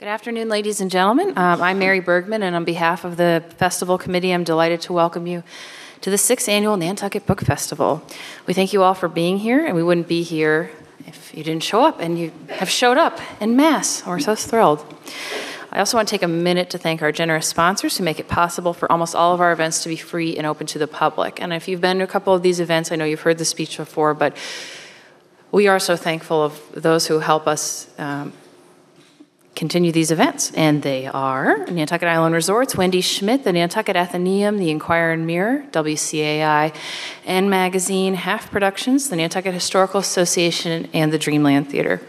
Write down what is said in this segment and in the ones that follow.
Good afternoon, ladies and gentlemen. Um, I'm Mary Bergman, and on behalf of the Festival Committee, I'm delighted to welcome you to the sixth annual Nantucket Book Festival. We thank you all for being here, and we wouldn't be here if you didn't show up, and you have showed up in mass. We're so thrilled. I also want to take a minute to thank our generous sponsors who make it possible for almost all of our events to be free and open to the public. And if you've been to a couple of these events, I know you've heard the speech before, but we are so thankful of those who help us um, continue these events. And they are Nantucket Island Resorts, Wendy Schmidt, the Nantucket Athenaeum, the Inquirer and Mirror, WCAI, and Magazine, Half Productions, the Nantucket Historical Association, and the Dreamland Theater.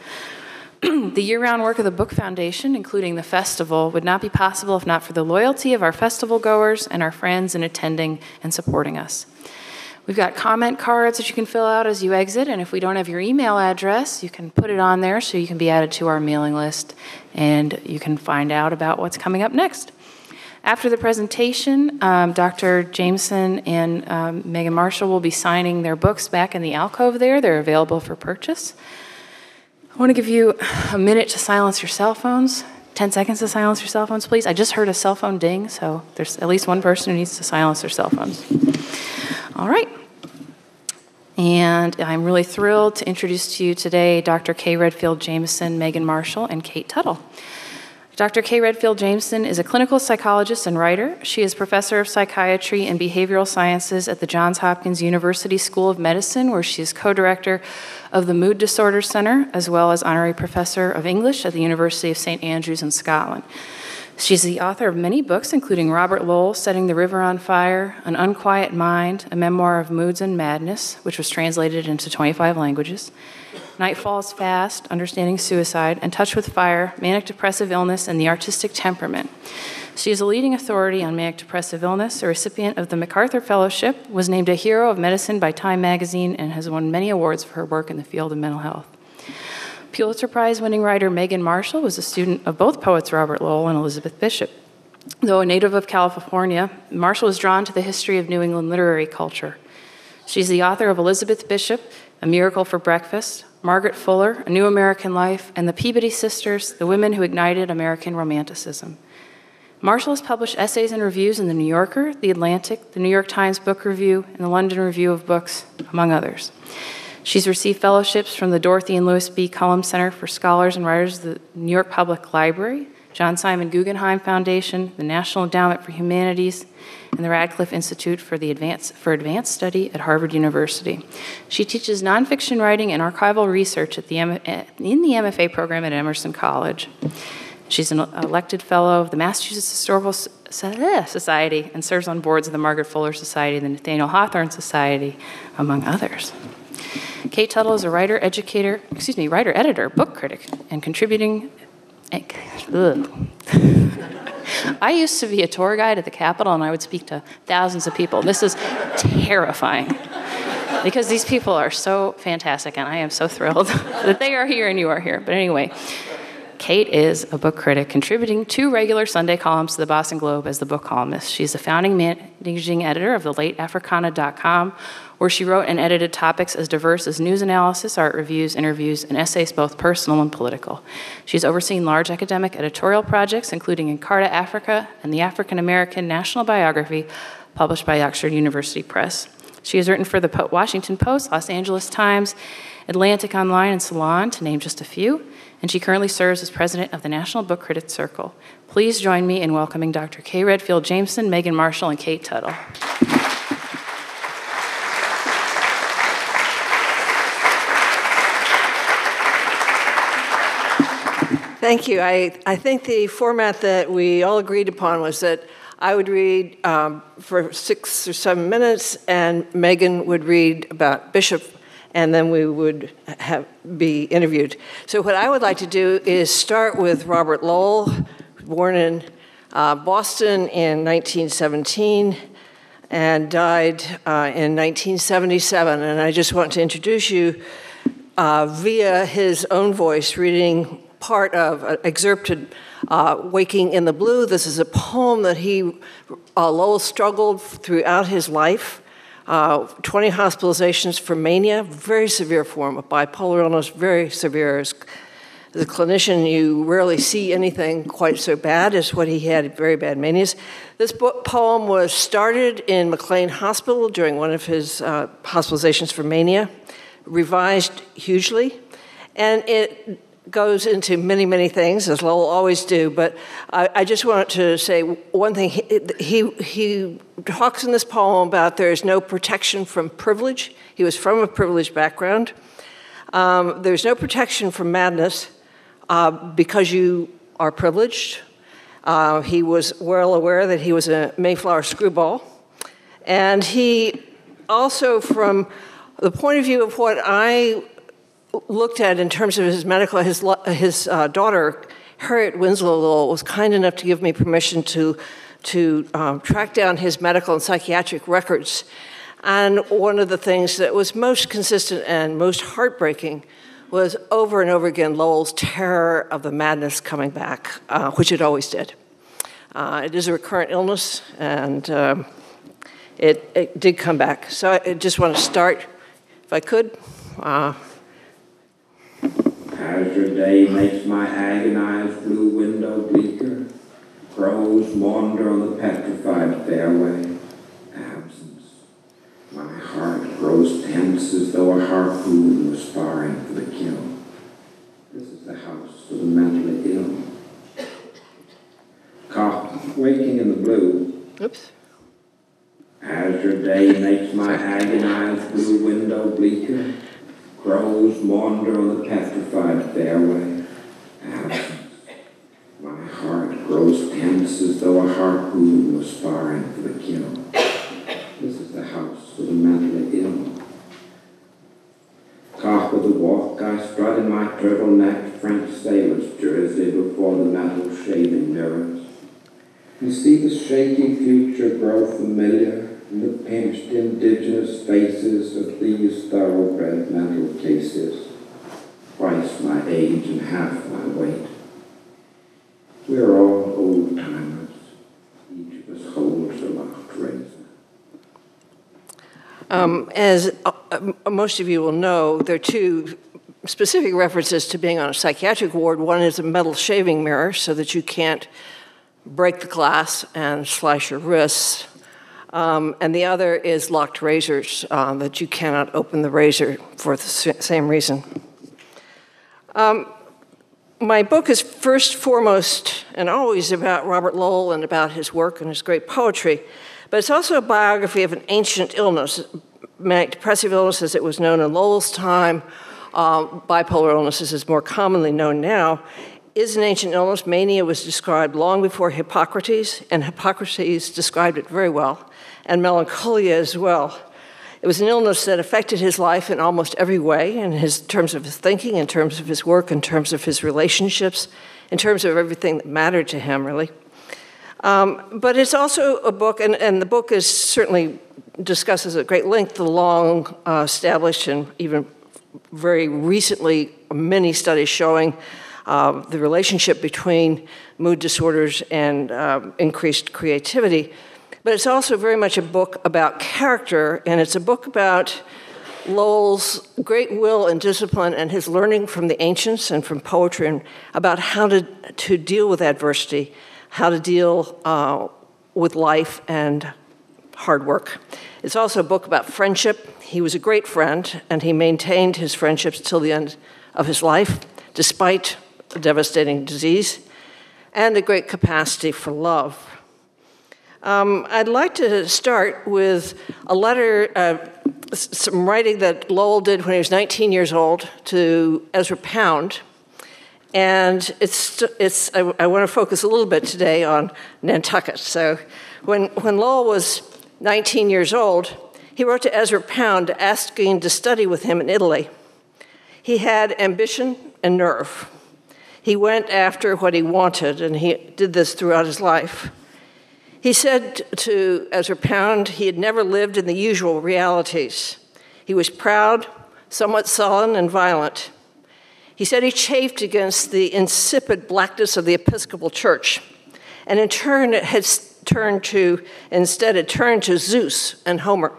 the year round work of the Book Foundation, including the festival, would not be possible if not for the loyalty of our festival goers and our friends in attending and supporting us. We've got comment cards that you can fill out as you exit, and if we don't have your email address, you can put it on there so you can be added to our mailing list and you can find out about what's coming up next. After the presentation, um, Dr. Jamison and um, Megan Marshall will be signing their books back in the alcove there. They're available for purchase. I want to give you a minute to silence your cell phones. 10 seconds to silence your cell phones, please. I just heard a cell phone ding, so there's at least one person who needs to silence their cell phones. All right. And I'm really thrilled to introduce to you today Dr. Kay Redfield Jamison, Megan Marshall, and Kate Tuttle. Dr. Kay Redfield Jamison is a clinical psychologist and writer. She is professor of psychiatry and behavioral sciences at the Johns Hopkins University School of Medicine, where she is co director of the Mood Disorders Center, as well as honorary professor of English at the University of St. Andrews in Scotland. She's the author of many books, including Robert Lowell, Setting the River on Fire, An Unquiet Mind, a memoir of moods and madness, which was translated into 25 languages, Night Falls Fast, Understanding Suicide, and Touch with Fire, Manic Depressive Illness and the Artistic Temperament. She is a leading authority on manic depressive illness, a recipient of the MacArthur Fellowship, was named a hero of medicine by Time magazine, and has won many awards for her work in the field of mental health. Pulitzer Prize winning writer Megan Marshall was a student of both poets Robert Lowell and Elizabeth Bishop. Though a native of California, Marshall was drawn to the history of New England literary culture. She's the author of Elizabeth Bishop, A Miracle for Breakfast, Margaret Fuller, A New American Life, and the Peabody Sisters, The Women Who Ignited American Romanticism. Marshall has published essays and reviews in The New Yorker, The Atlantic, The New York Times Book Review, and the London Review of Books, among others. She's received fellowships from the Dorothy and Lewis B. Cullman Center for Scholars and Writers, of the New York Public Library, John Simon Guggenheim Foundation, the National Endowment for Humanities, and the Radcliffe Institute for, the Advanced, for Advanced Study at Harvard University. She teaches nonfiction writing and archival research at the M- in the MFA program at Emerson College. She's an elected fellow of the Massachusetts Historical eh, Society and serves on boards of the Margaret Fuller Society the Nathaniel Hawthorne Society, among others. Kate Tuttle is a writer, educator, excuse me, writer, editor, book critic, and contributing. I used to be a tour guide at the Capitol, and I would speak to thousands of people. This is terrifying because these people are so fantastic, and I am so thrilled that they are here and you are here. But anyway, Kate is a book critic, contributing two regular Sunday columns to the Boston Globe as the book columnist. She's the founding managing editor of the lateafricana.com, where she wrote and edited topics as diverse as news analysis, art reviews, interviews, and essays, both personal and political. She's overseen large academic editorial projects, including Encarta Africana and the African American National Biography, published by Oxford University Press. She has written for the Washington Post, Los Angeles Times, Atlantic Online, and Salon, to name just a few and she currently serves as president of the National Book Critics Circle. Please join me in welcoming Dr. Kay Redfield Jamison, Megan Marshall, and Kate Tuttle. Thank you. I, I think the format that we all agreed upon was that I would read um, for six or seven minutes, and Megan would read about Bishop and then we would have, be interviewed. So, what I would like to do is start with Robert Lowell, born in uh, Boston in 1917 and died uh, in 1977. And I just want to introduce you uh, via his own voice, reading part of uh, excerpted uh, Waking in the Blue. This is a poem that he, uh, Lowell, struggled throughout his life uh, 20 hospitalizations for mania, very severe form of bipolar illness, very severe. As a clinician, you rarely see anything quite so bad as what he had very bad manias. This book, poem was started in McLean Hospital during one of his uh, hospitalizations for mania, revised hugely, and it goes into many, many things, as Lowell always do, but I, I just want to say one thing. He, he, he talks in this poem about there is no protection from privilege. He was from a privileged background. Um, there's no protection from madness uh, because you are privileged. Uh, he was well aware that he was a Mayflower screwball. And he also, from the point of view of what I looked at in terms of his medical, his, his uh, daughter, Harriet Winslow Lowell, was kind enough to give me permission to, to um, track down his medical and psychiatric records. And one of the things that was most consistent and most heartbreaking was over and over again Lowell's terror of the madness coming back, uh, which it always did. Uh, it is a recurrent illness, and um, it, it, did come back. So I just want to start, if I could. Uh, as your day makes my agonized blue window bleaker, crows wander on the petrified fairway. Absence. My heart grows tense as though a harpoon was sparring for the kill. This is the house of the mentally ill. Cop, waking in the blue. Oops. As your day makes my agonized blue window bleaker, Crows wander on the petrified fairway. My heart grows tense as though a harpoon was sparring for the kill. This is the house of the mentally ill. Top of the walk, I strut in my turtle-necked French sailor's jersey before the metal shaving mirrors. You see the shaky future grow familiar and the pinched indigenous faces of these thoroughbred mental cases, twice my age and half my weight. We are all old timers. Each of us holds a locked razor. Um, as uh, most of you will know, there are two specific references to being on a psychiatric ward. One is a metal shaving mirror so that you can't break the glass and slice your wrists. Um, and the other is locked razors, uh, that you cannot open the razor for the same reason. Um, my book is first, foremost, and always about Robert Lowell and about his work and his great poetry, but it's also a biography of an ancient illness, manic depressive illness as it was known in Lowell's time. Uh, bipolar illness is more commonly known now, is an ancient illness. Mania was described long before Hippocrates, and Hippocrates described it very well and melancholia as well. It was an illness that affected his life in almost every way, in his terms of his thinking, in terms of his work, in terms of his relationships, in terms of everything that mattered to him, really. Um, but it's also a book, and, and, the book is certainly discusses at great length the long uh, established and even very recently many studies showing uh, the relationship between mood disorders and uh, increased creativity. But it's also very much a book about character, and it's a book about Lowell's great will and discipline and his learning from the ancients and from poetry and about how to, to deal with adversity, how to deal uh, with life and hard work. It's also a book about friendship. He was a great friend, and he maintained his friendships till the end of his life, despite a devastating disease, and a great capacity for love. Um, I'd like to start with a letter, uh, some writing that Lowell did when he was 19 years old to Ezra Pound. And it's, it's, I, I want to focus a little bit today on Nantucket. So when, when Lowell was 19 years old, he wrote to Ezra Pound asking to study with him in Italy. He had ambition and nerve. He went after what he wanted, and he did this throughout his life. He said to Ezra Pound he had never lived in the usual realities. He was proud, somewhat sullen, and violent. He said he chafed against the insipid blackness of the Episcopal Church, and in turn it had turned to, instead, it turned to Zeus and Homer.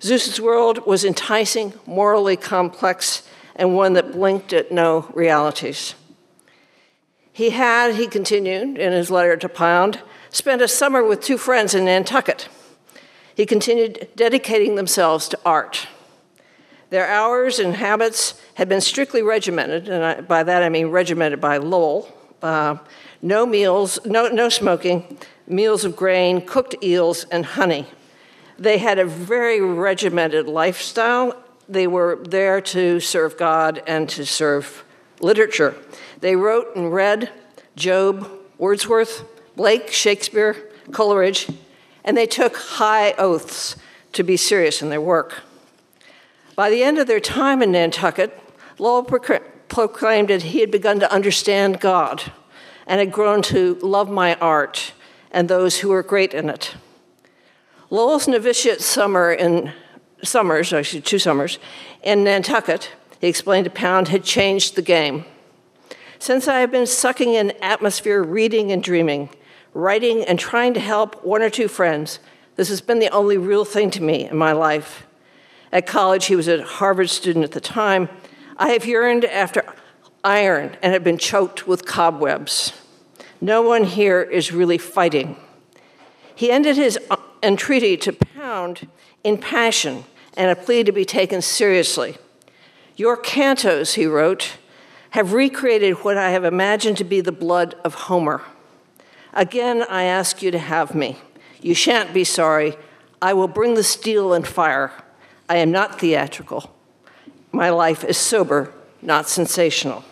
Zeus's world was enticing, morally complex, and one that blinked at no realities. He had, he continued in his letter to Pound, spent a summer with two friends in Nantucket. He continued dedicating themselves to art. Their hours and habits had been strictly regimented, and I, by that I mean regimented by Lowell. Uh, no meals, no, no smoking, meals of grain, cooked eels, and honey. They had a very regimented lifestyle. They were there to serve God and to serve literature. They wrote and read Job, Wordsworth, Blake, Shakespeare, Coleridge, and they took high oaths to be serious in their work. By the end of their time in Nantucket, Lowell proclaimed that he had begun to understand God and had grown to love my art and those who were great in it. Lowell's novitiate summer in summers, actually two summers, in Nantucket, he explained to Pound, had changed the game. Since I have been sucking in atmosphere, reading and dreaming, writing and trying to help one or two friends, this has been the only real thing to me in my life. At college, he was a Harvard student at the time. I have yearned after iron and have been choked with cobwebs. No one here is really fighting. He ended his uh, entreaty to Pound in passion and a plea to be taken seriously. Your cantos, he wrote, have recreated what I have imagined to be the blood of Homer. Again, I ask you to have me. You shan't be sorry. I will bring the steel and fire. I am not theatrical. My life is sober, not sensational.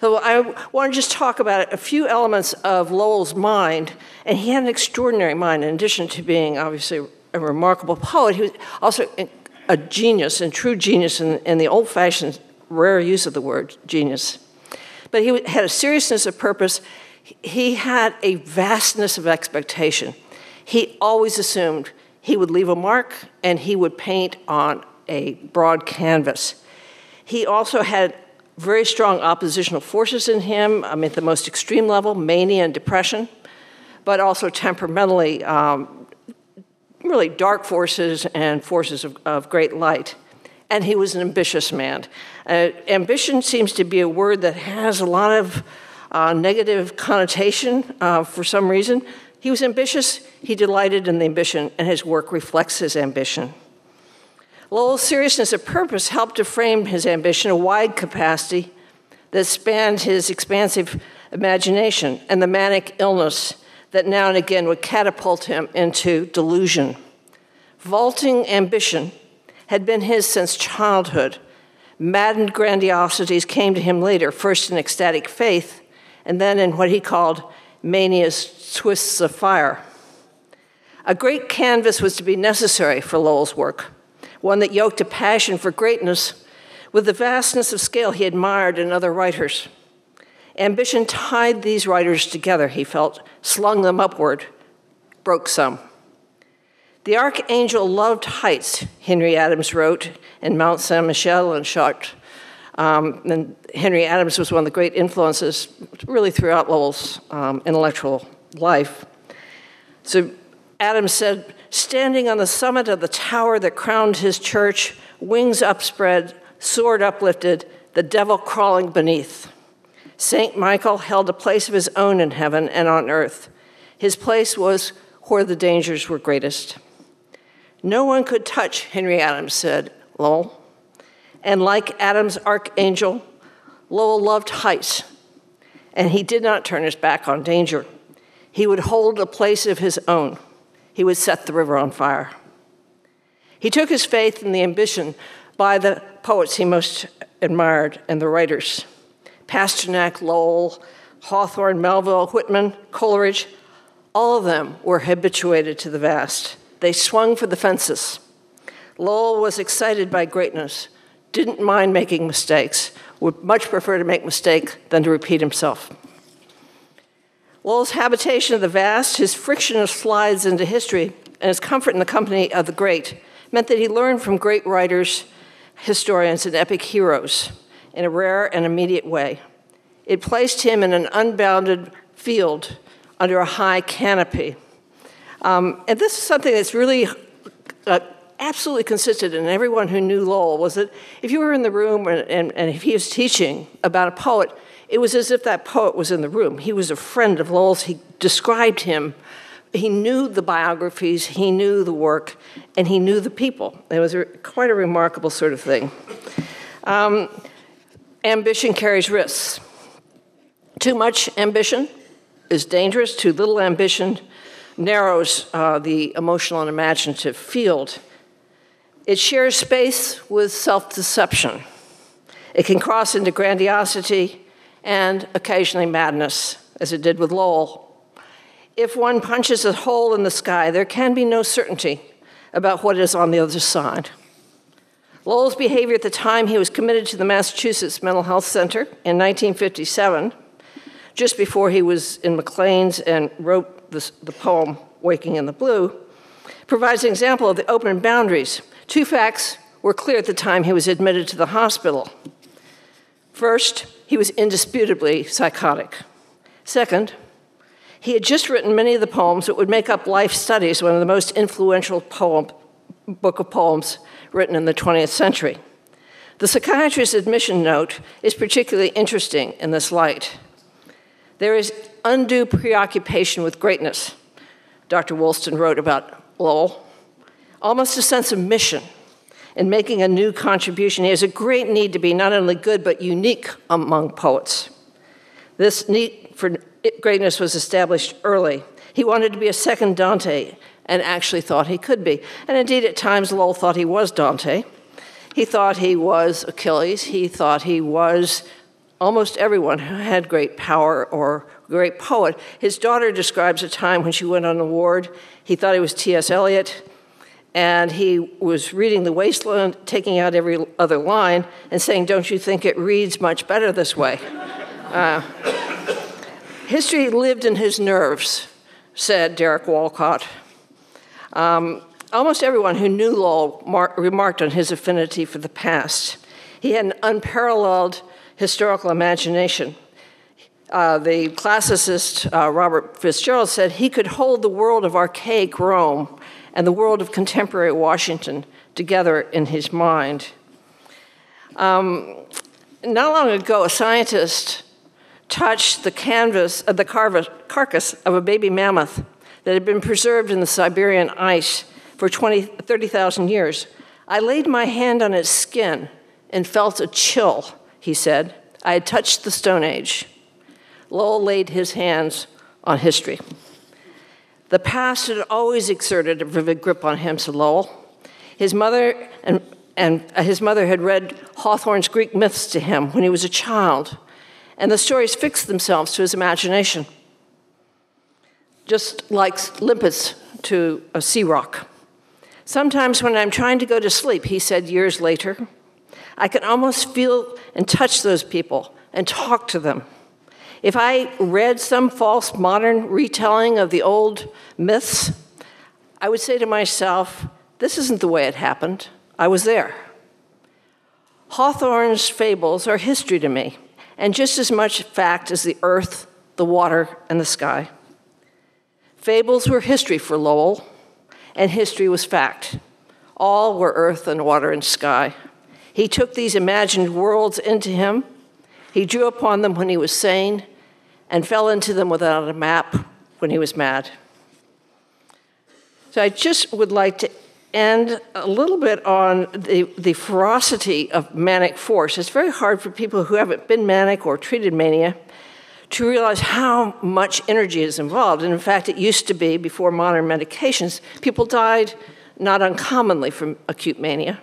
So I want to just talk about a few elements of Lowell's mind, and he had an extraordinary mind. In addition to being obviously a remarkable poet, he was also a genius and true genius in, in the old-fashioned rare use of the word genius. But he had a seriousness of purpose. He had a vastness of expectation. He always assumed he would leave a mark and he would paint on a broad canvas. He also had very strong oppositional forces in him, I mean, at the most extreme level, mania and depression, but also temperamentally, um, really dark forces and forces of, of, great light. And he was an ambitious man. Uh, ambition seems to be a word that has a lot of uh, negative connotation uh, for some reason. He was ambitious, he delighted in the ambition, and his work reflects his ambition. Lowell's seriousness of purpose helped to frame his ambition a wide capacity that spanned his expansive imagination and the manic illness that now and again would catapult him into delusion. Vaulting ambition had been his since childhood. Maddened grandiosities came to him later, first in ecstatic faith, and then in what he called mania's twists of fire. A great canvas was to be necessary for Lowell's work one that yoked a passion for greatness with the vastness of scale he admired in other writers. Ambition tied these writers together, he felt, slung them upward, broke some. The archangel loved heights, Henry Adams wrote in Mont Saint Michel and Chartres. Um, and Henry Adams was one of the great influences really throughout Lowell's um, intellectual life. So Adams said, standing on the summit of the tower that crowned his church, wings upspread, sword uplifted, the devil crawling beneath. St. Michael held a place of his own in heaven and on earth. His place was where the dangers were greatest. No one could touch, Henry Adams said, Lowell. And like Adams' archangel, Lowell loved heights, and he did not turn his back on danger. He would hold a place of his own he would set the river on fire. He took his faith and the ambition by the poets he most admired and the writers Pasternak, Lowell, Hawthorne, Melville, Whitman, Coleridge. All of them were habituated to the vast. They swung for the fences. Lowell was excited by greatness, didn't mind making mistakes, would much prefer to make mistake than to repeat himself. Lowell's habitation of the vast, his friction of slides into history, and his comfort in the company of the great meant that he learned from great writers, historians, and epic heroes in a rare and immediate way. It placed him in an unbounded field under a high canopy. Um, and this is something that's really uh, absolutely consistent in everyone who knew Lowell was that if you were in the room and, and, and if he was teaching about a poet, it was as if that poet was in the room. He was a friend of Lowell's. He described him. He knew the biographies, he knew the work, and he knew the people. It was a, quite a remarkable sort of thing. Um, ambition carries risks. Too much ambition is dangerous, too little ambition narrows uh, the emotional and imaginative field. It shares space with self deception. It can cross into grandiosity and occasionally madness, as it did with Lowell. If one punches a hole in the sky, there can be no certainty about what is on the other side. Lowell's behavior at the time he was committed to the Massachusetts Mental Health Center in 1957, just before he was in McLean's and wrote the, the poem Waking in the Blue, provides an example of the open boundaries. Two facts were clear at the time he was admitted to the hospital. First, he was indisputably psychotic. Second, he had just written many of the poems that would make up Life Studies, one of the most influential poem, book of poems written in the 20th century. The psychiatrist's admission note is particularly interesting in this light. There is undue preoccupation with greatness, Dr. Woolston wrote about Lowell, almost a sense of mission in making a new contribution. He has a great need to be not only good but unique among poets. This need for greatness was established early. He wanted to be a second Dante and actually thought he could be. And indeed, at times, Lowell thought he was Dante. He thought he was Achilles. He thought he was almost everyone who had great power or great poet. His daughter describes a time when she went on a ward. He thought he was T.S. Eliot, and he was reading The Wasteland, taking out every other line, and saying, Don't you think it reads much better this way? Uh, history lived in his nerves, said Derek Walcott. Um, almost everyone who knew Lowell mar- remarked on his affinity for the past. He had an unparalleled historical imagination. Uh, the classicist uh, Robert Fitzgerald said he could hold the world of archaic Rome and the world of contemporary Washington together in his mind. Um, not long ago, a scientist touched the canvas, uh, the carcass of a baby mammoth that had been preserved in the Siberian ice for 20, 30,000 years. I laid my hand on its skin and felt a chill, he said. I had touched the Stone Age. Lowell laid his hands on history. The past had always exerted a vivid grip on Lowell. His mother and, and uh, his mother had read Hawthorne's Greek myths to him when he was a child, and the stories fixed themselves to his imagination just like limpets to a sea rock. Sometimes when I'm trying to go to sleep, he said years later, I can almost feel and touch those people and talk to them. If I read some false modern retelling of the old myths, I would say to myself, this isn't the way it happened. I was there. Hawthorne's fables are history to me, and just as much fact as the earth, the water, and the sky. Fables were history for Lowell, and history was fact. All were earth and water and sky. He took these imagined worlds into him. He drew upon them when he was sane and fell into them without a map when he was mad. So I just would like to end a little bit on the, the ferocity of manic force. It's very hard for people who haven't been manic or treated mania to realize how much energy is involved. And in fact, it used to be, before modern medications, people died not uncommonly from acute mania,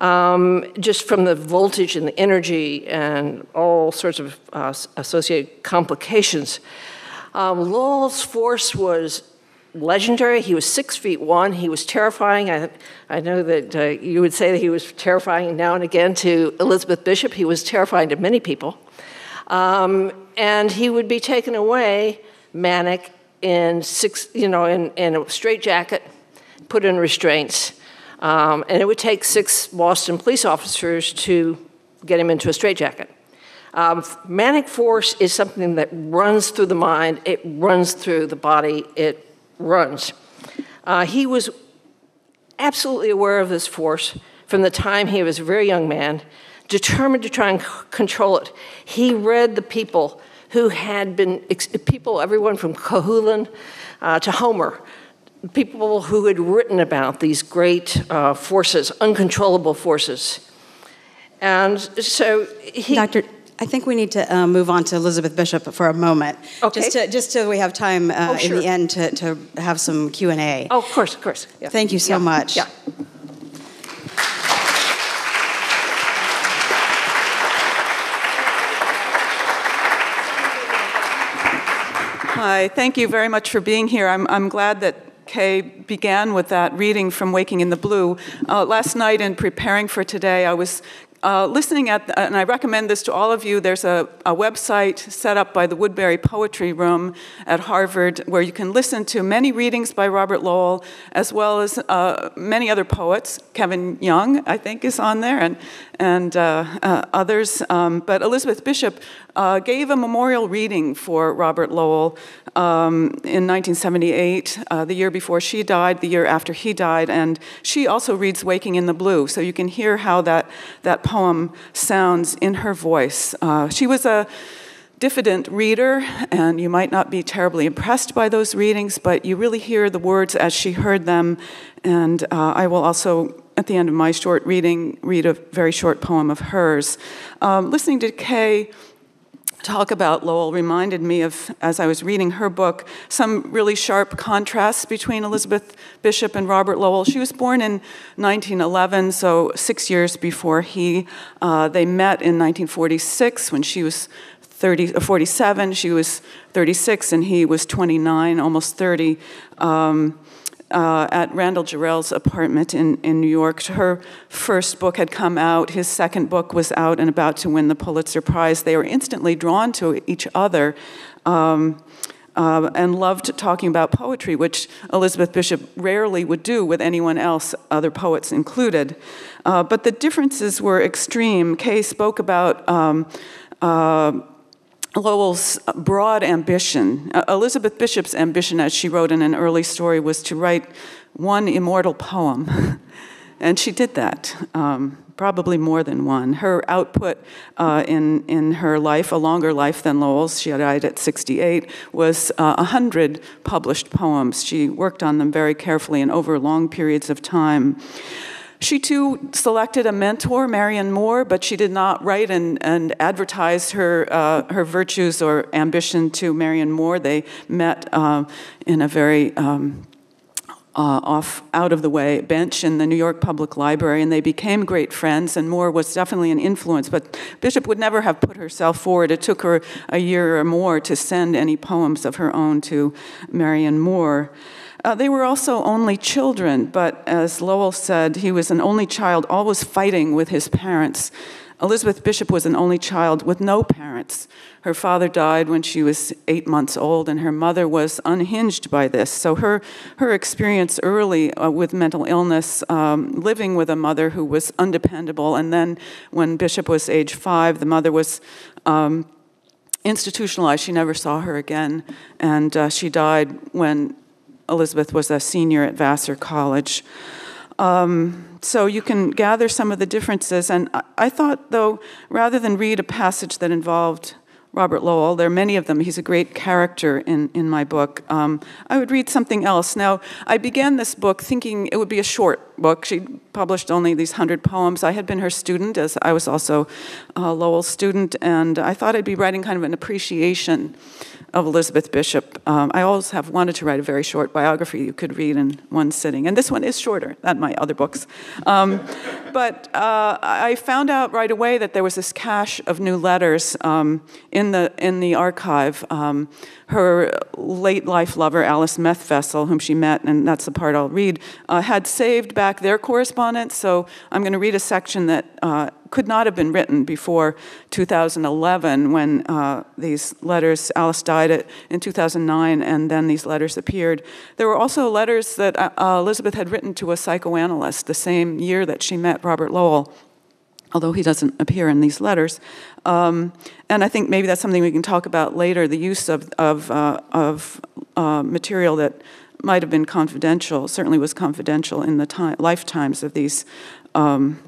um, just from the voltage and the energy and all sorts of uh, associated complications. Um, Lowell's force was legendary. He was six feet one. He was terrifying. I, I know that uh, you would say that he was terrifying now and again to Elizabeth Bishop. He was terrifying to many people. Um, and he would be taken away manic in six, you know, in, in a straitjacket, put in restraints. Um, and it would take six Boston police officers to get him into a straitjacket. Um, manic force is something that runs through the mind, it runs through the body, it runs. Uh, he was absolutely aware of this force from the time he was a very young man, determined to try and c- control it. He read the people who had been, ex- people, everyone from Cuchulain uh, to Homer, people who had written about these great uh, forces, uncontrollable forces. And so he. Doctor, I think we need to uh, move on to Elizabeth Bishop for a moment. Okay. Just to, just so we have time uh, Oh, in the end to, to have some Q and A. Oh, of course, of course. Yeah. Thank you so Yeah, much. Yeah. Hi, thank you very much for being here. I'm, I'm glad that Kay began with that reading from Waking in the Blue. Uh, last night, in preparing for today, I was uh, listening at, and I recommend this to all of you. There's a, a website set up by the Woodberry Poetry Room at Harvard where you can listen to many readings by Robert Lowell, as well as uh, many other poets. Kevin Young, I think, is on there, and and uh, uh, others. Um, but Elizabeth Bishop uh, gave a memorial reading for Robert Lowell um, in 1978, uh, the year before she died, the year after he died, and she also reads "Waking in the Blue," so you can hear how that that poem sounds in her voice. She was a diffident reader, and you might not be terribly impressed by those readings, but you really hear the words as she heard them. And uh, I will also, at the end of my short reading, read a very short poem of hers. Um, listening to Kay talk about Lowell reminded me of, as I was reading her book, some really sharp contrasts between Elizabeth Bishop and Robert Lowell. She was born in 1911, so six years before he. Uh, they met in 1946 when she was 30, uh, 47, she was 36, and he was 29, almost 30. Um, uh, at Randall Jarrell's apartment in, in New York. Her first book had come out, his second book was out and about to win the Pulitzer Prize. They were instantly drawn to each other. Um, uh, and loved talking about poetry, which Elizabeth Bishop rarely would do with anyone else, other poets included. Uh, but the differences were extreme. Kay spoke about um, uh, Lowell's broad ambition. Uh, Elizabeth Bishop's ambition, as she wrote in an early story, was to write one immortal poem. and she did that, um, probably more than one. Her output uh, in, in her life, a longer life than Lowell's, she died at 68, was uh, 100 published poems. She worked on them very carefully and over long periods of time. She too selected a mentor, Marianne Moore, but she did not write and, and advertise her, uh, her virtues or ambition to Marianne Moore. They met uh, in a very um, uh, off, out of the way bench in the New York Public Library, and they became great friends. And Moore was definitely an influence, but Bishop would never have put herself forward. It took her a year or more to send any poems of her own to Marianne Moore. Uh, they were also only children, but as Lowell said, he was an only child, always fighting with his parents. Elizabeth Bishop was an only child with no parents. Her father died when she was eight months old, and her mother was unhinged by this. So her, her experience early uh, with mental illness, um, living with a mother who was undependable, and then when Bishop was age five, the mother was um, institutionalized. She never saw her again, and uh, she died when Elizabeth was a senior at Vassar College. Um, so you can gather some of the differences. And I, I thought, though, rather than read a passage that involved Robert Lowell, there are many of them, he's a great character in, in my book, um, I would read something else. Now, I began this book thinking it would be a short book. She published only these 100 poems. I had been her student, as I was also a Lowell student, and I thought I'd be writing kind of an appreciation of Elizabeth Bishop. Um, I always have wanted to write a very short biography you could read in one sitting, and this one is shorter than my other books. Um, but uh, I found out right away that there was this cache of new letters um, in the in the archive. Um, her late life lover, Alice Methfessel, whom she met, and that's the part I'll read, uh, had saved back their correspondence. So I'm going to read a section that uh, could not have been written before 2011 when uh, these letters, Alice died in 2009, and then these letters appeared. There were also letters that uh, Elizabeth had written to a psychoanalyst the same year that she met Robert Lowell although he doesn't appear in these letters. Um, and I think maybe that's something we can talk about later the use of, of, uh, of uh, material that might have been confidential, certainly was confidential in the time, lifetimes of these, um,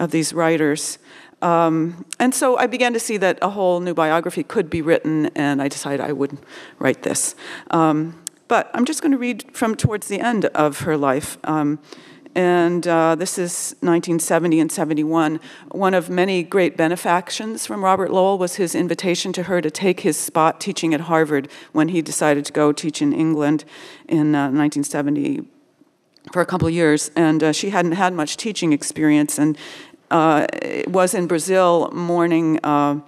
of these writers. Um, and so I began to see that a whole new biography could be written, and I decided I would write this. Um, but I'm just going to read from towards the end of her life. Um, and uh, this is 1970 and 71. One of many great benefactions from Robert Lowell was his invitation to her to take his spot teaching at Harvard when he decided to go teach in England in uh, 1970 for a couple of years. And uh, she hadn't had much teaching experience and uh, was in Brazil mourning uh,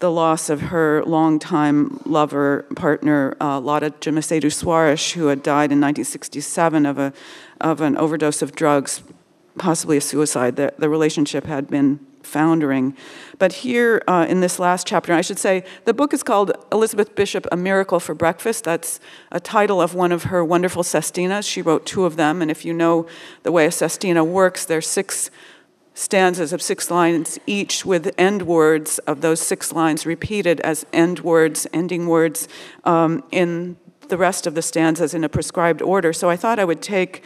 the loss of her longtime lover, partner, uh, Lota de Soares, who had died in 1967 of, a, of an overdose of drugs, possibly a suicide. The, the relationship had been foundering. But here uh, in this last chapter, I should say, the book is called Elizabeth Bishop, A Miracle for Breakfast. That's a title of one of her wonderful sestinas. She wrote two of them, and if you know the way a sestina works, there are six stanzas of six lines each with end words of those six lines repeated as end words, ending words um, in the rest of the stanzas in a prescribed order. So I thought I would take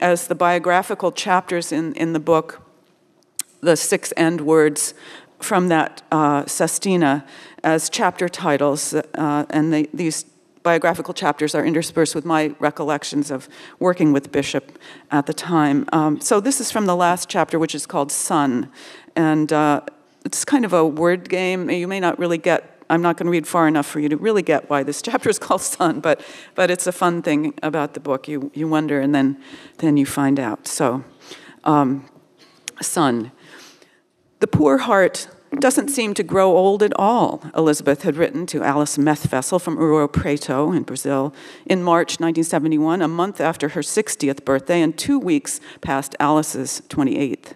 as the biographical chapters in, in the book the six end words from that uh, sestina as chapter titles, uh, and these biographical chapters are interspersed with my recollections of working with Bishop at the time. Um, so this is from the last chapter, which is called Sun. And uh, it's kind of a word game. You may not really get, I'm not going to read far enough for you to really get why this chapter is called Sun, but, but it's a fun thing about the book. You, you wonder and then, then you find out. So, um, Sun. The poor heart doesn't seem to grow old at all, Elizabeth had written to Alice Methfessel from Ouro Preto in Brazil in March 1971, a month after her 60th birthday and two weeks past Alice's 28th.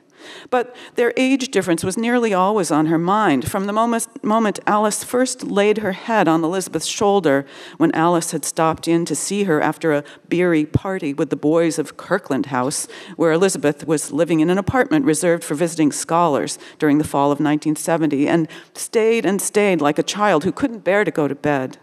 But their age difference was nearly always on her mind. From the moment, moment, Alice first laid her head on Elizabeth's shoulder when Alice had stopped in to see her after a beery party with the boys of Kirkland House, where Elizabeth was living in an apartment reserved for visiting scholars during the fall of 1970, and stayed and stayed like a child who couldn't bear to go to bed.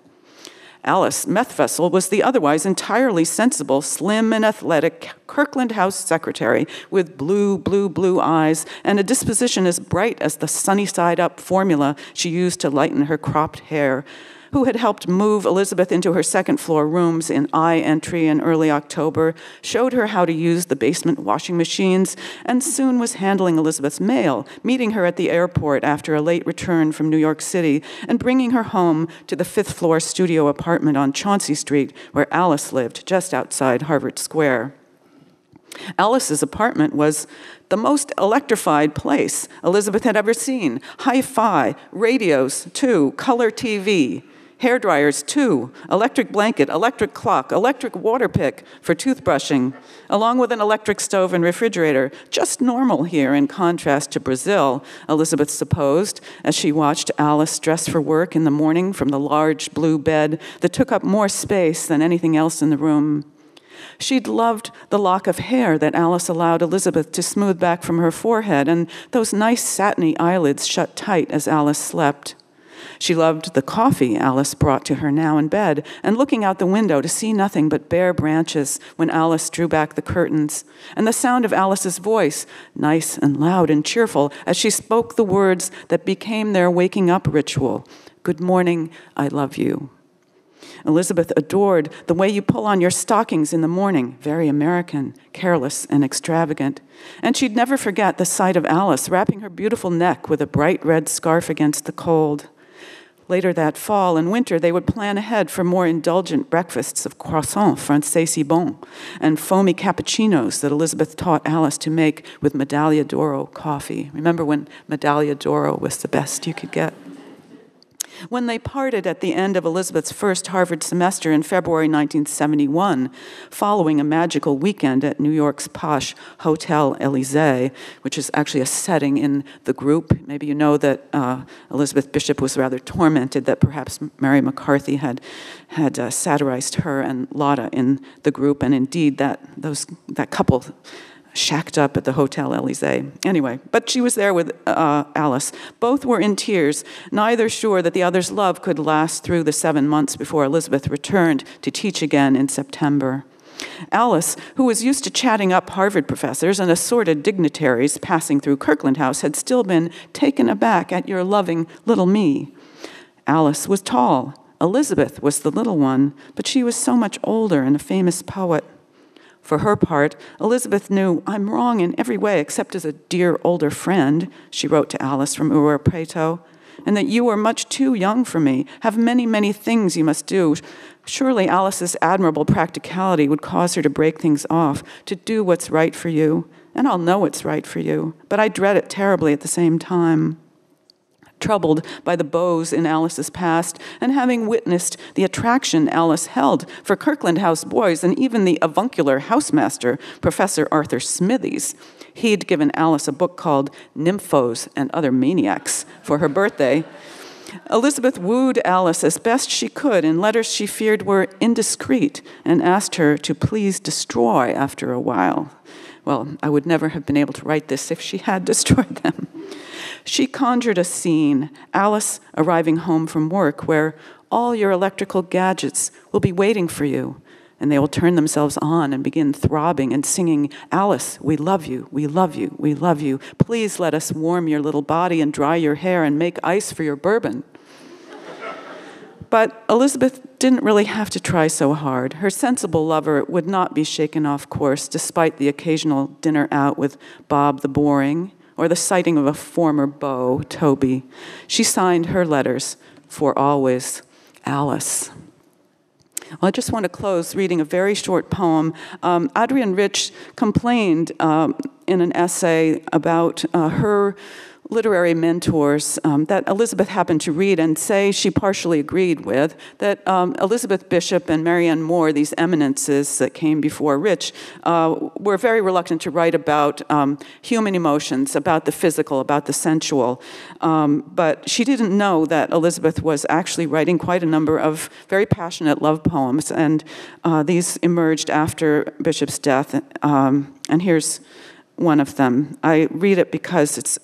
Alice Methfessel was the otherwise entirely sensible, slim, and athletic Kirkland House secretary with blue, blue, blue eyes and a disposition as bright as the sunny side up formula she used to lighten her cropped hair who had helped move Elizabeth into her second floor rooms in I entry in early October, showed her how to use the basement washing machines, and soon was handling Elizabeth's mail, meeting her at the airport after a late return from New York City, and bringing her home to the fifth floor studio apartment on Chauncey Street, where Alice lived, just outside Harvard Square. Alice's apartment was the most electrified place Elizabeth had ever seen. Hi fi, radios, too, color TV, hair dryers, two, electric blanket, electric clock, electric water pick for toothbrushing, along with an electric stove and refrigerator. Just normal here in contrast to Brazil, Elizabeth supposed, as she watched Alice dress for work in the morning from the large blue bed that took up more space than anything else in the room. She'd loved the lock of hair that Alice allowed Elizabeth to smooth back from her forehead and those nice satiny eyelids shut tight as Alice slept. She loved the coffee Alice brought to her now in bed, and looking out the window to see nothing but bare branches when Alice drew back the curtains, and the sound of Alice's voice, nice and loud and cheerful, as she spoke the words that became their waking up ritual Good morning, I love you. Elizabeth adored the way you pull on your stockings in the morning, very American, careless, and extravagant. And she'd never forget the sight of Alice wrapping her beautiful neck with a bright red scarf against the cold. Later that fall and winter, they would plan ahead for more indulgent breakfasts of croissants francais si bon and foamy cappuccinos that Elizabeth taught Alice to make with Medaglia d'Oro coffee. Remember when Medaglia d'Oro was the best you could get? When they parted at the end of Elizabeth's first Harvard semester in February 1971, following a magical weekend at New York's posh Hotel Elysee, which is actually a setting in the group, maybe you know that uh, Elizabeth Bishop was rather tormented that perhaps Mary McCarthy had, had uh, satirized her and Lota in the group, and indeed that, those, that couple shacked up at the Hotel Elysee. Anyway, but she was there with uh, Alice. Both were in tears, neither sure that the other's love could last through the seven months before Elizabeth returned to teach again in September. Alice, who was used to chatting up Harvard professors and assorted dignitaries passing through Kirkland House, had still been taken aback at your loving little me. Alice was tall. Elizabeth was the little one, but she was so much older and a famous poet. For her part, Elizabeth knew, I'm wrong in every way except as a dear older friend, she wrote to Alice from Ouro Preto, and that you are much too young for me, have many, many things you must do. Surely Alice's admirable practicality would cause her to break things off, to do what's right for you. And I'll know it's right for you, but I dread it terribly at the same time troubled by the beaux in Alice's past, and having witnessed the attraction Alice held for Kirkland House boys and even the avuncular housemaster, Professor Arthur Smithies. He'd given Alice a book called Nymphos and Other Maniacs for her birthday. Elizabeth wooed Alice as best she could in letters she feared were indiscreet and asked her to please destroy after a while. Well, I would never have been able to write this if she had destroyed them. She conjured a scene, Alice arriving home from work, where all your electrical gadgets will be waiting for you, and they will turn themselves on and begin throbbing and singing, Alice, we love you, we love you, we love you. Please let us warm your little body and dry your hair and make ice for your bourbon. But Elizabeth didn't really have to try so hard. Her sensible lover would not be shaken off course despite the occasional dinner out with Bob the Boring or the sighting of a former beau, Toby. She signed her letters for always Alice. Well, I just want to close reading a very short poem. Um, Adrienne Rich complained um, in an essay about uh, her literary mentors um, that Elizabeth happened to read and say she partially agreed with, that um, Elizabeth Bishop and Marianne Moore, these eminences that came before Rich, uh, were very reluctant to write about um, human emotions, about the physical, about the sensual. Um, but she didn't know that Elizabeth was actually writing quite a number of very passionate love poems, and uh, these emerged after Bishop's death. Um, and here's one of them. I read it because it's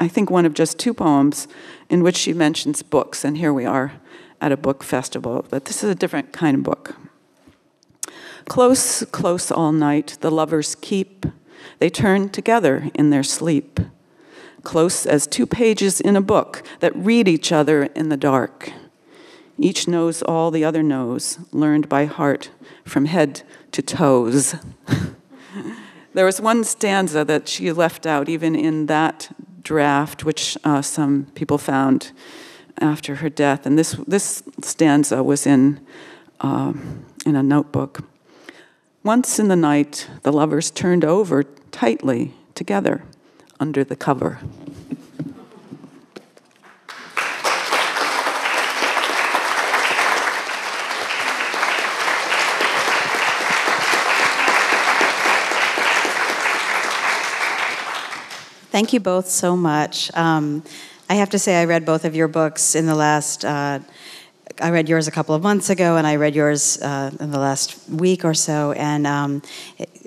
I think, one of just two poems in which she mentions books, and here we are at a book festival, but this is a different kind of book. Close, close all night, the lovers keep. They turn together in their sleep. Close as two pages in a book that read each other in the dark. Each knows all the other knows, learned by heart from head to toes. there was one stanza that she left out, even in that draft, which uh, some people found after her death. And this, this stanza was in, uh, in a notebook. Once in the night, the lovers turned over tightly together under the cover. Thank you both so much. Um, I have to say, I read both of your books in the last. Uh, I read yours a couple of months ago, and I read yours uh, in the last week or so. And um,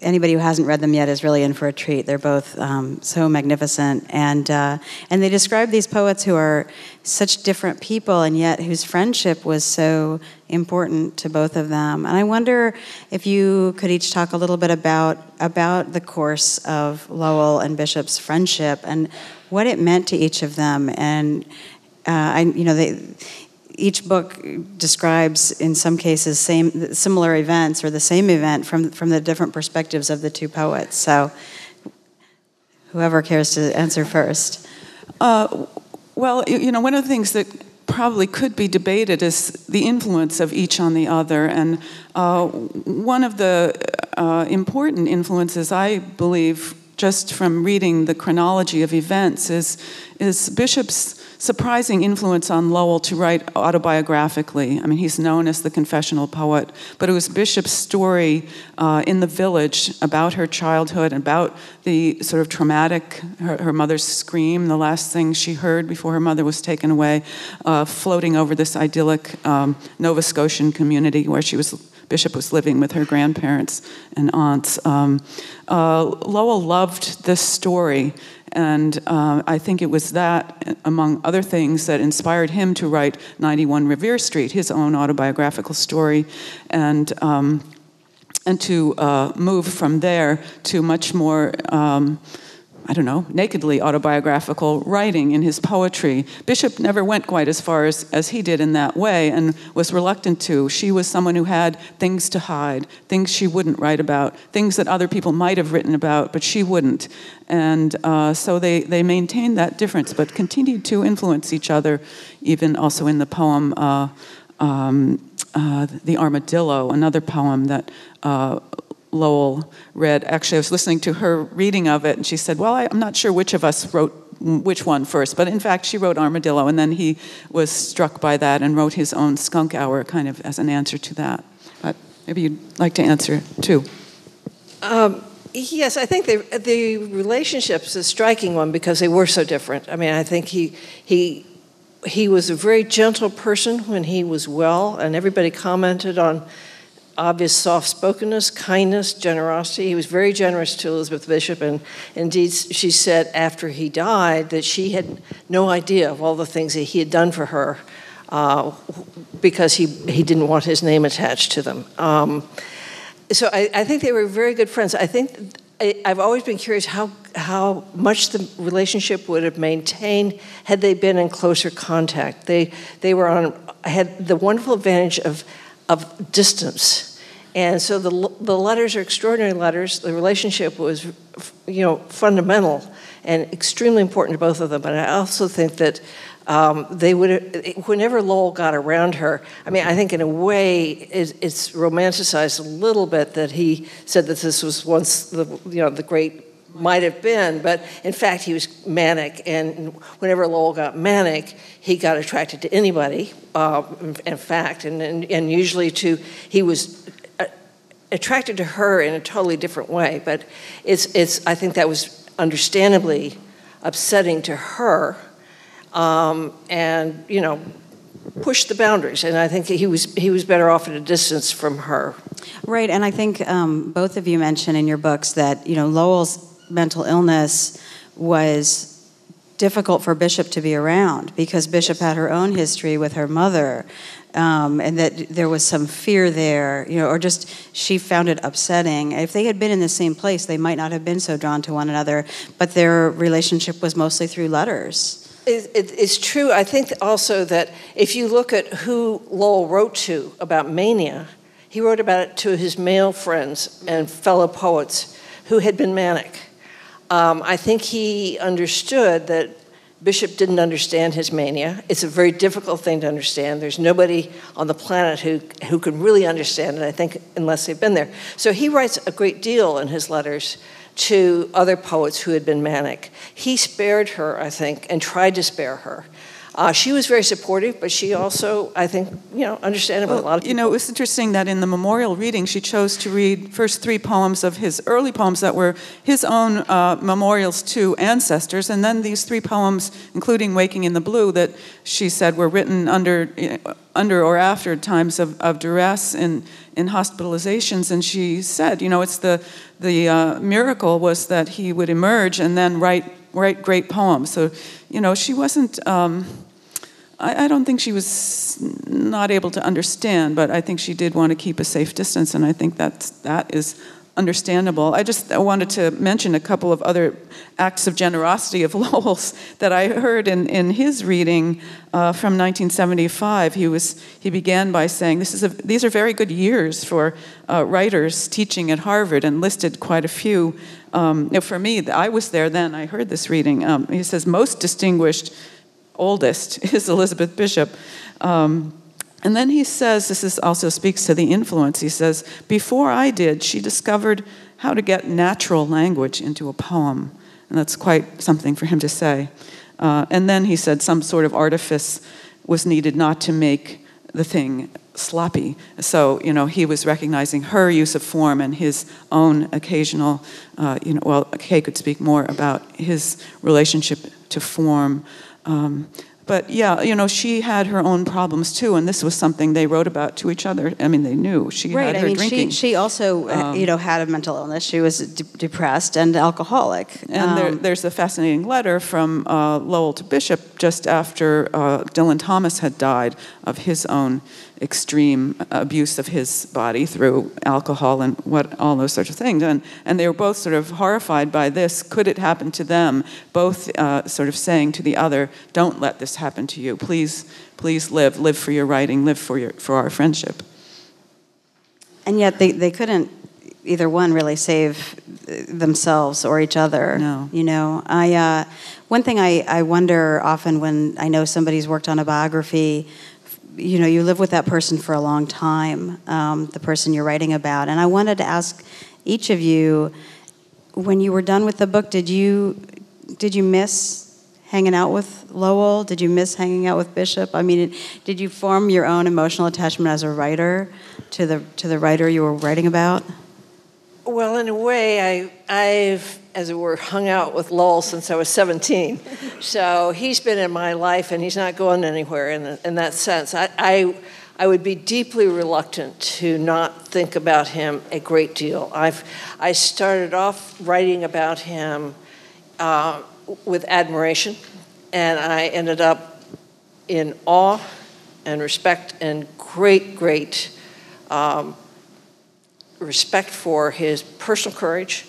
anybody who hasn't read them yet is really in for a treat. They're both um, so magnificent, and uh, and they describe these poets who are such different people, and yet whose friendship was so important to both of them. And I wonder if you could each talk a little bit about about the course of Lowell and Bishop's friendship and what it meant to each of them. And uh, I, you know, they each book describes, in some cases, same similar events or the same event from from the different perspectives of the two poets. So, whoever cares to answer first. Uh, well, you know, one of the things that probably could be debated is the influence of each on the other, and uh, one of the uh, important influences, I believe, just from reading the chronology of events, is is Bishop's surprising influence on Lowell to write autobiographically. I mean, he's known as the confessional poet, but it was Bishop's story uh, in the village about her childhood, about the sort of traumatic, her, her, mother's scream, the last thing she heard before her mother was taken away, uh, floating over this idyllic um, Nova Scotian community where she was Bishop was living with her grandparents and aunts. Um, uh, Lowell loved this story and uh, I think it was that, among other things, that inspired him to write 91 Revere Street, his own autobiographical story. And um, and to uh, move from there to much more. Um, I don't know, nakedly autobiographical writing in his poetry. Bishop never went quite as far as, as he did in that way and was reluctant to. She was someone who had things to hide, things she wouldn't write about, things that other people might have written about, but she wouldn't. And uh, so they, they maintained that difference, but continued to influence each other, even also in the poem. Uh, um, uh, the Armadillo, another poem that uh, Lowell read. Actually, I was listening to her reading of it, and she said, Well, I, am not sure which of us wrote which one first, but in fact, she wrote Armadillo, and then he was struck by that and wrote his own Skunk Hour kind of as an answer to that. But maybe you'd like to answer too. Um, yes, I think the, the relationship's a striking one because they were so different. I mean, I think he, he, he was a very gentle person when he was well, and everybody commented on obvious soft spokenness, kindness, generosity. He was very generous to Elizabeth Bishop, and indeed, she said after he died that she had no idea of all the things that he had done for her uh, because he, he didn't want his name attached to them. Um, so I, I, think they were very good friends. I think I, I've always been curious how, how much the relationship would have maintained had they been in closer contact. They, they were on, had the wonderful advantage of of distance. And so the, the letters are extraordinary letters. The relationship was, you know, fundamental and extremely important to both of them. But I also think that um, they would, whenever Lowell got around her, I mean, I think in a way it's romanticized a little bit that he said that this was once the, you know, the great might have been, but in fact, he was manic. And whenever Lowell got manic, he got attracted to anybody, uh, in fact, and, and, and, usually to, he was uh, attracted to her in a totally different way. But it's, it's, I think that was understandably upsetting to her. Um, and, you know, push the boundaries. And I think he was, he was better off at a distance from her. Right, and I think um, both of you mentioned in your books that you know Lowell's mental illness was difficult for Bishop to be around because Bishop had her own history with her mother, um, and that there was some fear there, you know, or just she found it upsetting. If they had been in the same place, they might not have been so drawn to one another, but their relationship was mostly through letters. It, it, it's true. I think also that if you look at who Lowell wrote to about mania, he wrote about it to his male friends and fellow poets who had been manic um, I think he understood that Bishop didn't understand his mania. It's a very difficult thing to understand. There's nobody on the planet who, who can really understand it, I think, unless they've been there. So he writes a great deal in his letters to other poets who had been manic. He spared her, I think, and tried to spare her. Uh, she was very supportive, but she also, I think, you know, understandable. Well, a lot of people. You know, it was interesting that in the memorial reading, she chose to read first three poems of his early poems that were his own uh, memorials to ancestors, and then these three poems, including "Waking in the Blue," that she said were written under, under or after times of, of duress and in hospitalizations. And she said, you know, it's the the uh, miracle was that he would emerge and then write write great poems. So, you know, she wasn't. Um, I, I, don't think she was not able to understand, but I think she did want to keep a safe distance, and I think that that is understandable. I just wanted to mention a couple of other acts of generosity of Lowell's that I heard in, in his reading uh, from 1975. He was he began by saying, "This is a, these are very good years for uh, writers teaching at Harvard," and listed quite a few. Um, for me, I was there then. I heard this reading. Um, he says, "Most distinguished." Oldest is Elizabeth Bishop. Um, and then he says, this is also speaks to the influence. He says, Before I did, she discovered how to get natural language into a poem. And that's quite something for him to say. Uh, and then he said, Some sort of artifice was needed not to make the thing sloppy. So, you know, he was recognizing her use of form and his own occasional, uh, you know, well, Kay could speak more about his relationship to form. Um, but yeah, you know, she had her own problems too, and this was something they wrote about to each other. I mean, they knew she right. had her I mean, drinking. She, she also, uh, um, you know, had a mental illness. She was de- depressed and alcoholic. And um, there, there's a fascinating letter from uh, Lowell to Bishop just after uh, Dylan Thomas had died of his own extreme abuse of his body through alcohol and what all those sorts of things. And, and they were both sort of horrified by this. Could it happen to them? Both uh, sort of saying to the other, don't let this happen to you. Please, please live. Live for your writing. Live for, your, for our friendship. And yet they, they couldn't either one really save themselves or each other. No. You know, I uh, one thing I, I wonder often when I know somebody's worked on a biography, you know, you live with that person for a long time, um, the person you're writing about, and I wanted to ask each of you, when you were done with the book, did you did you miss hanging out with Lowell? Did you miss hanging out with Bishop? I mean, did you form your own emotional attachment as a writer to the to the writer you were writing about? Well, in a way, I, I've, as it were, hung out with Lowell since I was 17. so he's been in my life and he's not going anywhere in, in that sense. I, I, I would be deeply reluctant to not think about him a great deal. I've, I started off writing about him uh, with admiration, and I ended up in awe and respect and great, great. Um, respect for his personal courage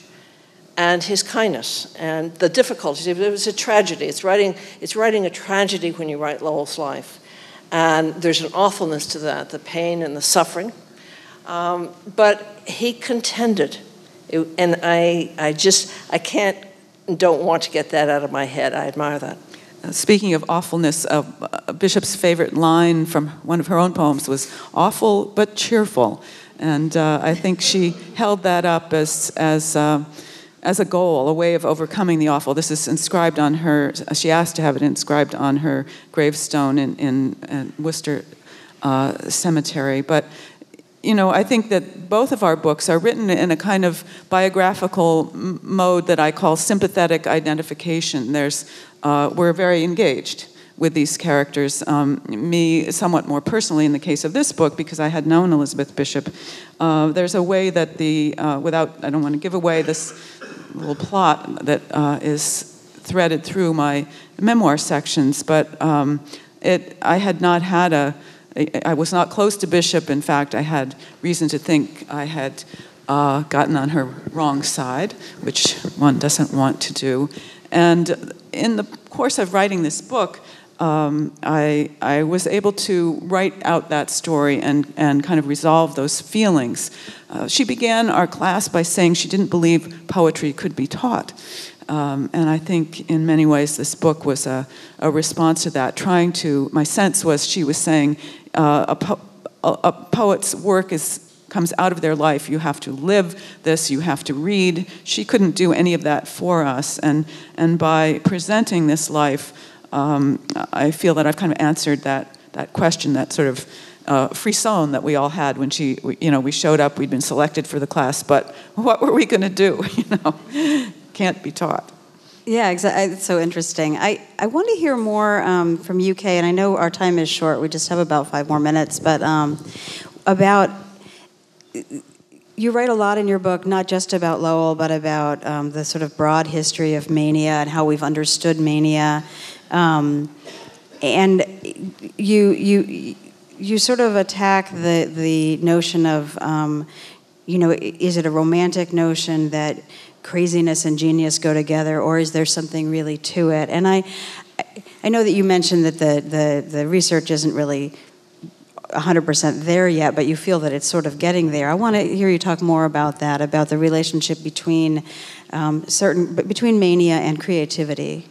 and his kindness and the difficulties. It was a tragedy. It's writing, it's writing a tragedy when you write Lowell's life. And there's an awfulness to that, the pain and the suffering. Um, but he contended. It, and I, I just, I can't, don't want to get that out of my head. I admire that. Uh, speaking of awfulness, uh, Bishop's favorite line from one of her own poems was awful but cheerful. And uh, I think she held that up as, as, uh, as a goal, a way of overcoming the awful. This is inscribed on her, she asked to have it inscribed on her gravestone in, in, in Worcester uh, Cemetery. But, you know, I think that both of our books are written in a kind of biographical m- mode that I call sympathetic identification. There's, uh, we're very engaged with these characters. Um, me, somewhat more personally, in the case of this book, because I had known Elizabeth Bishop, uh, there's a way that the, uh, without, I don't want to give away this little plot that uh, is threaded through my memoir sections, but um, it, I had not had a, I was not close to Bishop. In fact, I had reason to think I had uh, gotten on her wrong side, which one doesn't want to do. And in the course of writing this book, um, I, I was able to write out that story and, and kind of resolve those feelings. Uh, she began our class by saying she didn't believe poetry could be taught. Um, and I think in many ways this book was a, a, response to that, trying to, my sense was she was saying uh, a, po- a, a poet's work is comes out of their life. You have to live this, you have to read. She couldn't do any of that for us. And, and by presenting this life, um, I feel that I've kind of answered that, that question, that sort of uh, frisson that we all had when she, we, you know, we showed up, we'd been selected for the class, but what were we going to do? You know, can't be taught. Yeah, exactly. It's so interesting. I, I want to hear more um, from UK, and I know our time is short. We just have about five more minutes, but um, about you write a lot in your book, not just about Lowell, but about um, the sort of broad history of mania and how we've understood mania. Um, and you, you, you sort of attack the, the notion of, um, you know, is it a romantic notion that craziness and genius go together, or is there something really to it? And I, I know that you mentioned that the, the, the research isn't really 100% there yet, but you feel that it's sort of getting there. I want to hear you talk more about that, about the relationship between um, certain, between mania and creativity.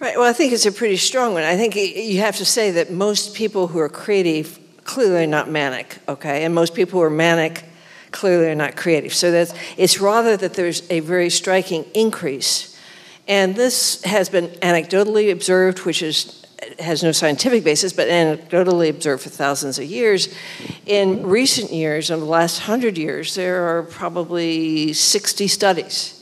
Right. Well, I think it's a pretty strong one. I think you have to say that most people who are creative clearly are not manic, okay? And most people who are manic clearly are not creative. So that's, it's rather that there's a very striking increase. And this has been anecdotally observed, which is, has no scientific basis, but anecdotally observed for thousands of years. In recent years, in the last hundred years, there are probably 60 studies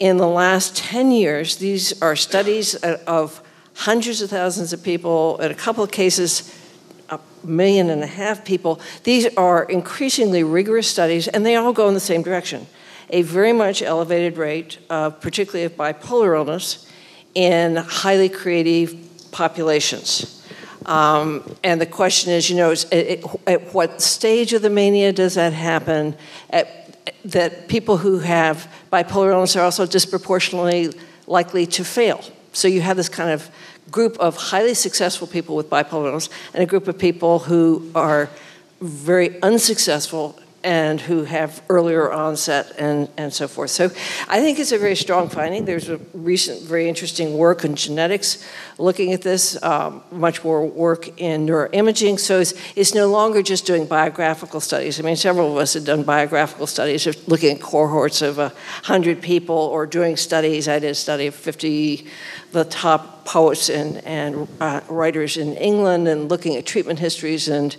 in the last 10 years, these are studies of hundreds of thousands of people, in a couple of cases, a million and a half people. These are increasingly rigorous studies, and they all go in the same direction. A very much elevated rate, of, particularly of bipolar illness, in highly creative populations. Um, and the question is, you know, it, at what stage of the mania does that happen? At, that people who have bipolar illness are also disproportionately likely to fail. So you have this kind of group of highly successful people with bipolar illness and a group of people who are very unsuccessful and who have earlier onset and, and so forth. So I think it's a very strong finding. There's a recent, very interesting work in genetics looking at this, um, much more work in neuroimaging. So it's, it's no longer just doing biographical studies. I mean, several of us have done biographical studies of looking at cohorts of 100 people or doing studies. I did a study of 50, the top poets and, and uh, writers in England and looking at treatment histories and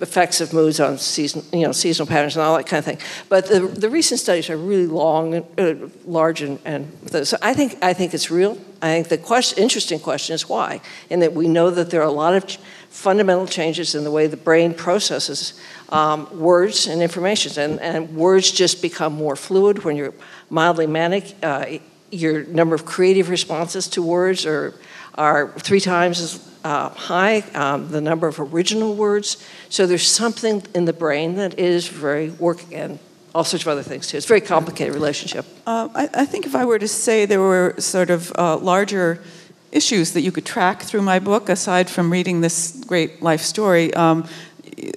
effects of moods on season, you know, seasonal patterns and all that kind of thing. But the, the recent studies are really long, uh, large, and, and so I think I think it's real. I think the question, interesting question is why, and that we know that there are a lot of ch- fundamental changes in the way the brain processes um, words and information, and, and words just become more fluid when you're mildly manic. Uh, your number of creative responses to words are are three times as uh, high, um, the number of original words. So there's something in the brain that is very working, and all sorts of other things too. It's a very complicated relationship. Uh, I, I, think if I were to say there were sort of uh, larger issues that you could track through my book, aside from reading this great life story, um,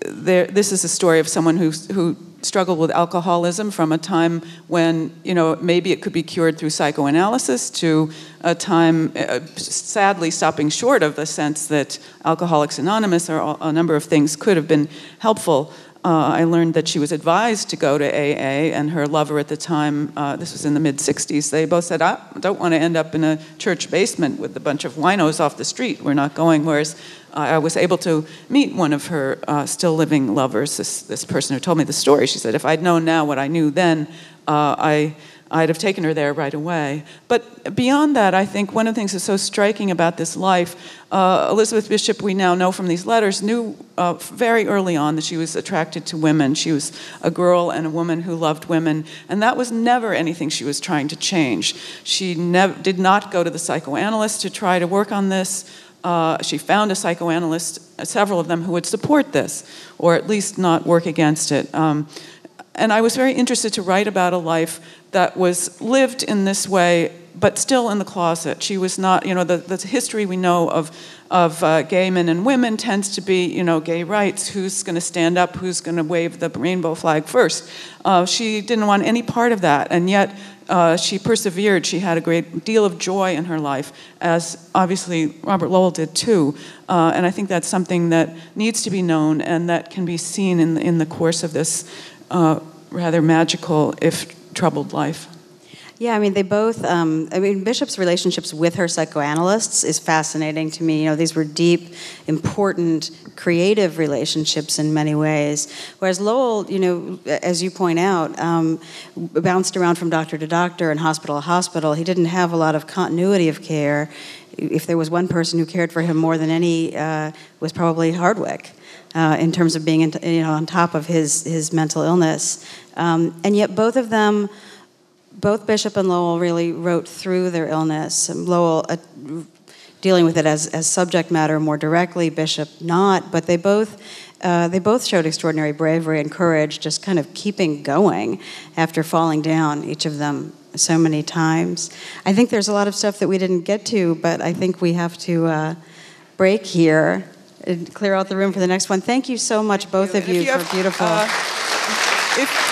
there, this is a story of someone who, who struggled with alcoholism from a time when, you know, maybe it could be cured through psychoanalysis to a time uh, sadly stopping short of the sense that Alcoholics Anonymous or a number of things could have been helpful. Uh, I learned that she was advised to go to AA, and her lover at the time, uh, this was in the mid 60s, they both said, I don't want to end up in a church basement with a bunch of winos off the street. We're not going. Whereas I was able to meet one of her uh, still living lovers, this, this person who told me the story. She said, If I'd known now what I knew then, uh, I, I'd have taken her there right away. But beyond that, I think one of the things that's so striking about this life, uh, Elizabeth Bishop, we now know from these letters, knew uh, very early on that she was attracted to women. She was a girl and a woman who loved women, and that was never anything she was trying to change. She nev- did not go to the psychoanalyst to try to work on this uh, she found a psychoanalyst, several of them, who would support this, or at least not work against it. Um, and I was very interested to write about a life that was lived in this way, but still in the closet. She was not, you know, the, the history we know of, of uh, gay men and women tends to be, you know, gay rights. Who's going to stand up? Who's going to wave the rainbow flag first? Uh, she didn't want any part of that, and yet uh, she persevered. She had a great deal of joy in her life, as obviously Robert Lowell did too. Uh, and I think that's something that needs to be known and that can be seen in in the course of this uh, rather magical, if troubled life. Yeah, I mean, they both. Um, I mean, Bishop's relationships with her psychoanalysts is fascinating to me. You know, these were deep, important, creative relationships in many ways. Whereas Lowell, you know, as you point out, um, bounced around from doctor to doctor and hospital to hospital. He didn't have a lot of continuity of care. If there was one person who cared for him more than any, uh, was probably Hardwick. Uh, in terms of being in, you know, on top of his, his mental illness. Um, and yet, both of them both Bishop and Lowell really wrote through their illness. Lowell uh, dealing with it as, as subject matter more directly, Bishop not, but they both. Uh, they both showed extraordinary bravery and courage, just kind of keeping going after falling down, each of them so many times. I think there's a lot of stuff that we didn't get to, but I think we have to uh, break here and clear out the room for the next one. Thank you so much, both of you, you, for have, beautiful. Uh, if,